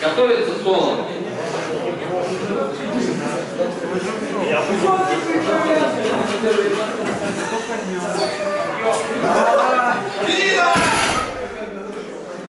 Готовится соло. Я